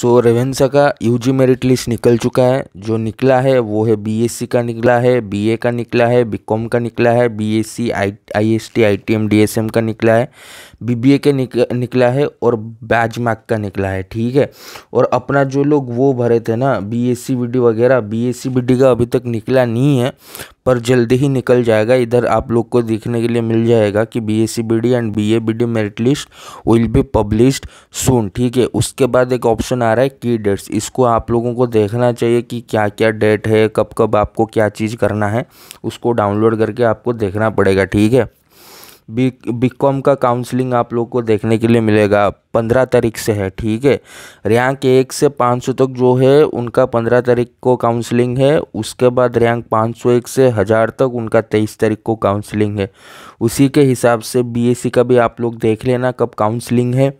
सो रेवेंसा का UG merit list निकल चुका है। जो निकला है वो है बीएससी का निकला है बीए का निकला है बीकॉम का निकला है BSc I IST ITM DSM का निकला है बीबीए के निक, निकला है और बैच मैक का निकला है ठीक है? और अपना जो लोग वो भरे थे ना बीएससी बीडी वगैरह बीएससी बीडी का अभी तक निकला नहीं है पर जल्दी ही निकल जाएगा। इधर आप लोग को देखने के लिए मिल जाएगा कि B S and B A B D merit list will be published soon ठीक है? उसके बाद एक ऑप्शन आ रहा है की डेट्स इसको आप लोगों को देखना चाहिए कि क्या क्या डेट है कब कब आपको क्या चीज़ करना है। उसको डाउनलोड करके आपको देखना पड़ेगा, ठीक है? बी बी कॉम का काउंसलिंग आप लोग को देखने के लिए मिलेगा। पंद्रह तारीख से है, ठीक है? रैंक एक से पाँच सौ तक जो है, उनका पंद्रह तारीख को काउंसलिंग है। उसके बाद रैंक पाँच सौ एक से हज़ार तक उनका तेईस तारीख को काउंसलिंग है। उसी के हिसाब से बीएससी का भी आप लोग देख लेना कब काउंसलिंग है।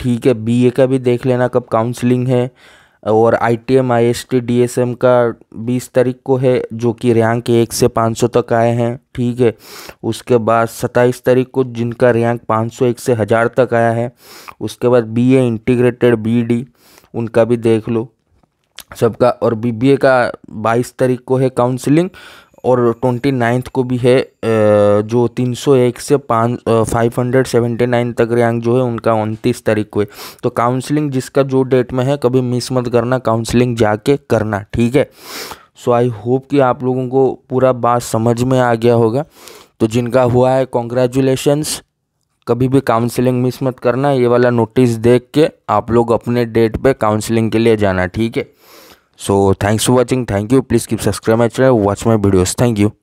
ठीक है बीए का भी देख लेना कब काउंसलिंग है। और I T M I S T D S M का बीस तारीख को है, जो कि रैंक एक से पाँच सौ तक आए हैं, ठीक है। उसके बाद सत्ताईस तारीख को जिनका रैंक पाँच सौ एक से हज़ार तक आया है, उसके बाद B A integrated B D उनका भी देख लो सबका। और बी बी ए का बाईस तारीख को है काउंसलिंग और ट्वेंटी नाइन्थ को भी है जो तीन सौ एक से पाँच फाइव हंड्रेड सेवेंटी नाइन तक रैंक जो है, उनका उनतीस तारीख को है। तो काउंसलिंग जिसका जो डेट में है, कभी मिस मत करना काउंसलिंग जाके करना, ठीक है? सो आई होप कि आप लोगों को पूरा बात समझ में आ गया होगा। तो जिनका हुआ है कॉन्ग्रेचुलेशंस कभी भी काउंसलिंग मिस मत करना, ये वाला नोटिस देख के आप लोग अपने डेट पे काउंसलिंग के लिए जाना, ठीक है? So thanks for watching. Thank you. Please keep subscribing my channel. Watch my videos. Thank you